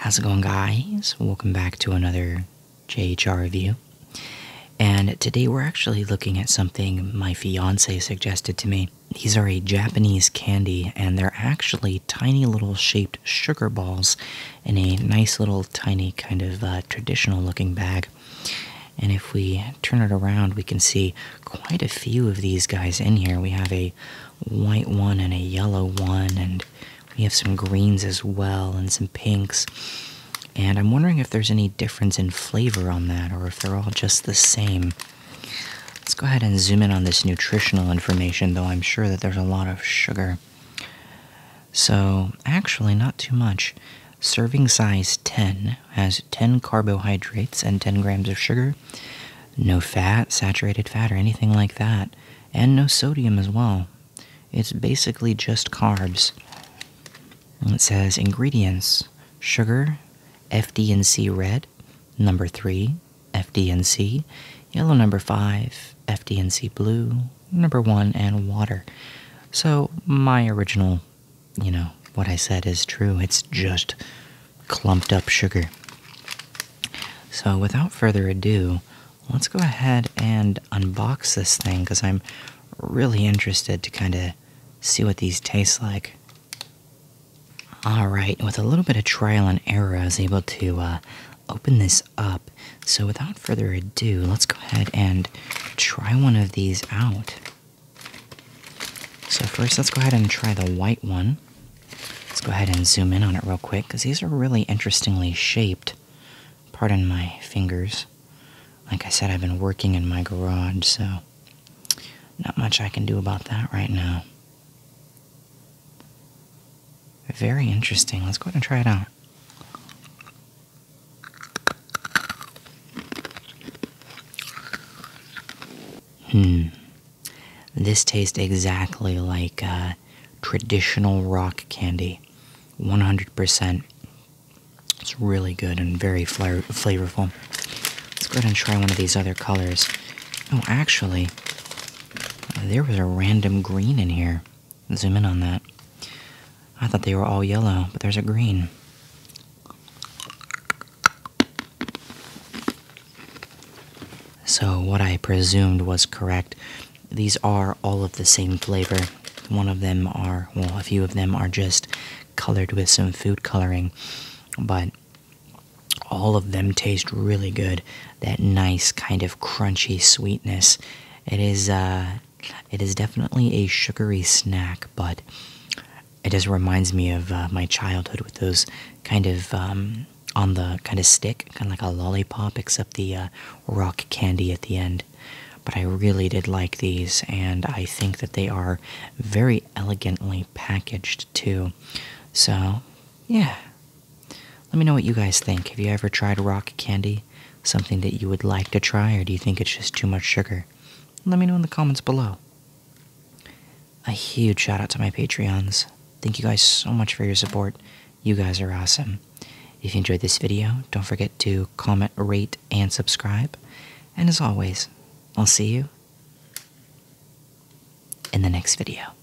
How's it going, guys? Welcome back to another JHR review. And today we're actually looking at something my fiance suggested to me. These are a Japanese candy, and they're actually tiny little shaped sugar balls in a nice little tiny kind of uh, traditional looking bag. And if we turn it around, we can see quite a few of these guys in here. We have a white one and a yellow one, and we have some greens as well, and some pinks. And I'm wondering if there's any difference in flavor on that, or if they're all just the same. Let's go ahead and zoom in on this nutritional information, though I'm sure that there's a lot of sugar. So, actually, not too much. Serving size 10 has 10 carbohydrates and 10 grams of sugar. No fat, saturated fat, or anything like that. And no sodium as well. It's basically just carbs. It says ingredients sugar, FD&C red, number 3, FD&C, yellow number 5, FD&C blue, number 1, and water. So, my original, you know, what I said is true. It's just clumped up sugar. So, without further ado, let's go ahead and unbox this thing because I'm really interested to kind of see what these taste like. Alright, with a little bit of trial and error, I was able to uh, open this up. So, without further ado, let's go ahead and try one of these out. So, first, let's go ahead and try the white one. Let's go ahead and zoom in on it real quick because these are really interestingly shaped. Pardon my fingers. Like I said, I've been working in my garage, so not much I can do about that right now. Very interesting. Let's go ahead and try it out. Hmm. This tastes exactly like uh, traditional rock candy. 100%. It's really good and very flavor flavorful. Let's go ahead and try one of these other colors. Oh, actually, there was a random green in here. Zoom in on that. I thought they were all yellow, but there's a green. So, what I presumed was correct. These are all of the same flavor. One of them are, well, a few of them are just colored with some food coloring, but all of them taste really good. That nice kind of crunchy sweetness. It is, uh, it is definitely a sugary snack, but it just reminds me of uh, my childhood with those kind of um, on the kind of stick, kind of like a lollipop, except the uh, rock candy at the end. But I really did like these, and I think that they are very elegantly packaged too. So, yeah. Let me know what you guys think. Have you ever tried rock candy? Something that you would like to try, or do you think it's just too much sugar? Let me know in the comments below. A huge shout out to my Patreons. Thank you guys so much for your support. You guys are awesome. If you enjoyed this video, don't forget to comment, rate, and subscribe. And as always, I'll see you in the next video.